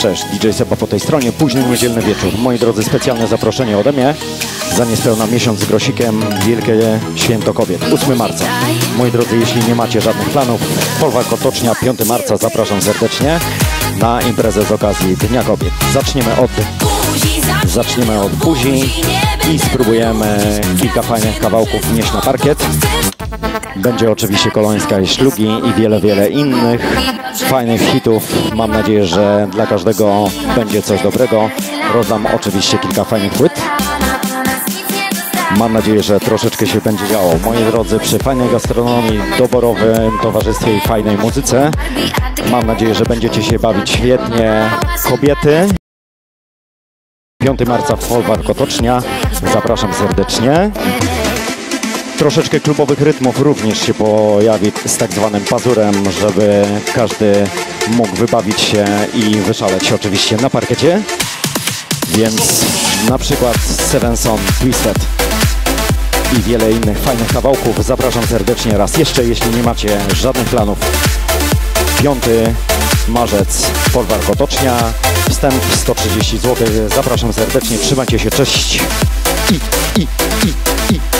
cześć, DJ Seba po tej stronie, późny niedzielny wieczór. Moi drodzy, specjalne zaproszenie ode mnie za niespełna miesiąc z grosikiem Wielkie Święto Kobiet, 8 marca. Moi drodzy, jeśli nie macie żadnych planów, Folwark Otocznia, 5 marca, zapraszam serdecznie na imprezę z okazji Dnia Kobiet. Zaczniemy od, zaczniemy od buzi i spróbujemy kilka fajnych kawałków wnieść na parkiet. Będzie oczywiście Kolońska i Szlugi i wiele, wiele innych fajnych hitów. Mam nadzieję, że dla każdego będzie coś dobrego. Rozdam oczywiście kilka fajnych płyt. Mam nadzieję, że troszeczkę się będzie działo. Moi drodzy, przy fajnej gastronomii, doborowym towarzystwie i fajnej muzyce. Mam nadzieję, że będziecie się bawić świetnie. Kobiety. 5 marca w Folwark Otocznia. Zapraszam serdecznie. Troszeczkę klubowych rytmów również się pojawi z tak zwanym pazurem, żeby każdy mógł wybawić się i wyszaleć oczywiście na parkiecie. Więc na przykład Sevenson Twisted i wiele innych fajnych kawałków. Zapraszam serdecznie raz jeszcze, jeśli nie macie żadnych planów. 5 marzec, Folwark Otocznia, wstęp 130 zł. Zapraszam serdecznie, trzymajcie się, cześć i, i, i, i.